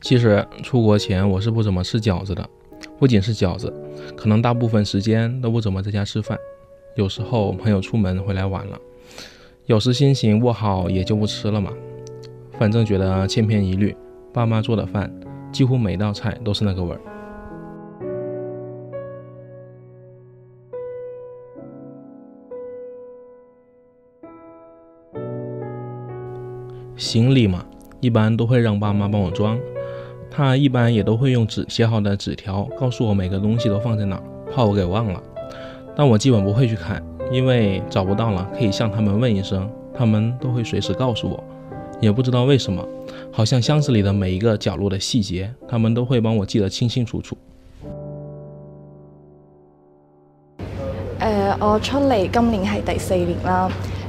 其实出国前我是不怎么吃饺子的，不仅是饺子，可能大部分时间都不怎么在家吃饭。有时候朋友出门回来晚了，有时心情不好也就不吃了嘛。反正觉得千篇一律，爸妈做的饭几乎每道菜都是那个味儿。行李嘛，一般都会让爸妈帮我装。他一般也都会用纸写好的纸条告诉我每个东西都放在哪，怕我给忘了。但我基本不会去看，因为找不到了可以向他们问一声，他们都会随时告诉我。也不知道为什么，好像箱子里的每一个角落的细节，他们都会帮我记得清清楚楚。诶，我出嚟今年系第四年啦。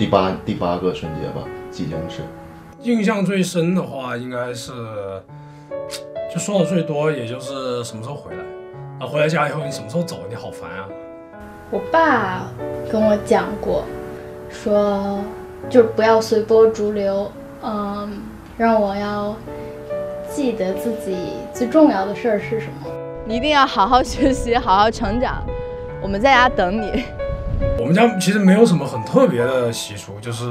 第八第八个春节吧，即将是。印象最深的话，应该是，就说的最多，也就是什么时候回来。啊，回来家以后，你什么时候走？你好烦啊！我爸跟我讲过，说就是不要随波逐流，嗯，让我要记得自己最重要的事儿是什么。你一定要好好学习，好好成长。我们在家等你。我们家其实没有什么很特别的习俗，就是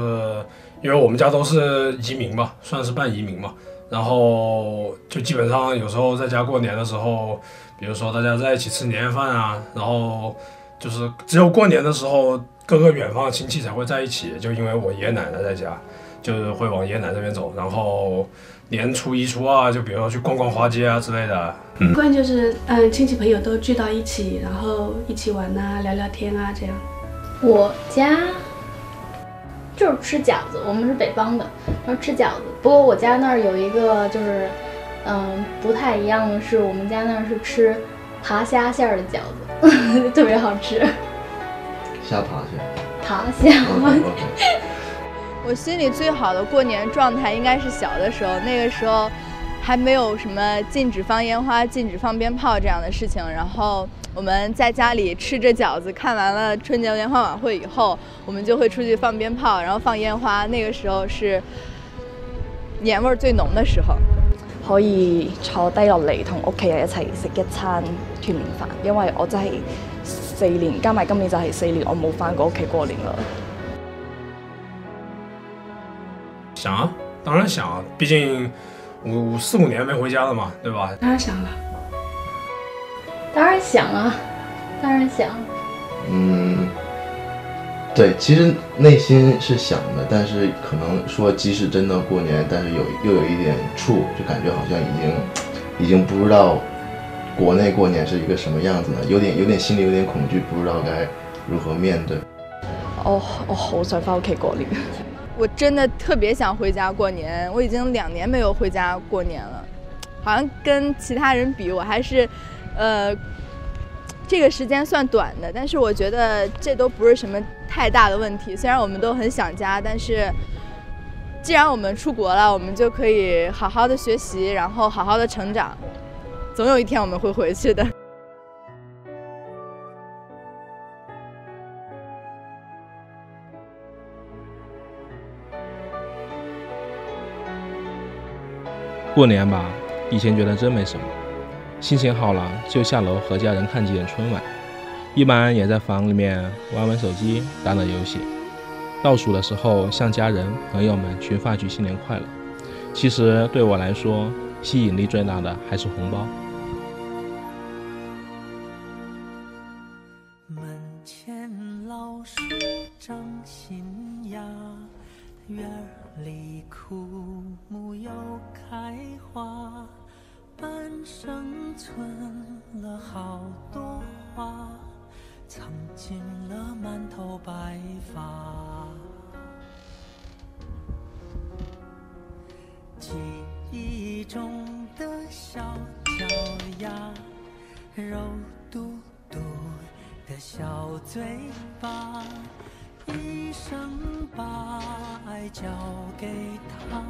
因为我们家都是移民嘛，算是半移民嘛。然后就基本上有时候在家过年的时候，比如说大家在一起吃年夜饭啊，然后就是只有过年的时候各个远方的亲戚才会在一起，就因为我爷爷奶奶在家，就是会往爷爷奶奶那边走。然后年初一、初二就比如说去逛逛花街啊之类的。一惯就是嗯，亲戚朋友都聚到一起，然后一起玩啊，聊聊天啊，这样。我家就是吃饺子，我们是北方的，然后吃饺子。不过我家那儿有一个就是，嗯，不太一样的是，我们家那是吃爬虾馅儿的饺子，特别好吃。虾爬蟹。爬虾？我心里最好的过年状态应该是小的时候，那个时候。还没有什么禁止放烟花、禁止放鞭炮这样的事情，然后我们在家里吃着饺子，看完了春节联欢晚会以后，我们就会出去放鞭炮，然后放烟花。那个时候是年味最浓的时候。可以坐低落嚟同屋企人一齐食一餐团年饭，因为我真系四年加埋今年就系四年，我冇翻过屋企过年啦。想，啊，当然想，啊，毕竟。我四五年没回家了嘛，对吧？当然想了，当然想啊，当然想。嗯，对，其实内心是想的，但是可能说即使真的过年，但是有又有一点怵，就感觉好像已经已经不知道国内过年是一个什么样子了，有点有点心里有点恐惧，不知道该如何面对。我我好想翻屋企过年。我真的特别想回家过年，我已经两年没有回家过年了，好像跟其他人比，我还是，呃，这个时间算短的，但是我觉得这都不是什么太大的问题。虽然我们都很想家，但是既然我们出国了，我们就可以好好的学习，然后好好的成长，总有一天我们会回去的。过年吧，以前觉得真没什么，心情好了就下楼和家人看几眼春晚，一般也在房里面玩玩手机，打打游戏。倒数的时候向家人朋友们群发句新年快乐。其实对我来说，吸引力最大的还是红包。门前老树长新芽，院里枯木又开。生存了好多话，藏进了满头白发。记忆中的小脚丫，肉嘟嘟的小嘴巴，一生把爱交给他，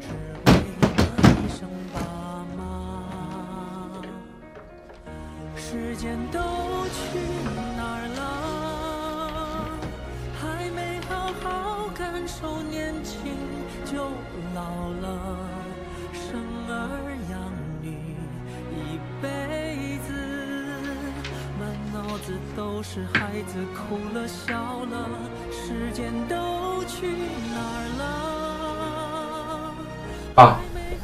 只为。一声爸妈时间都去哪儿了还没好好感受年轻就老了生儿养女一辈子满脑子都是孩子哭了笑了时间都去哪儿了爸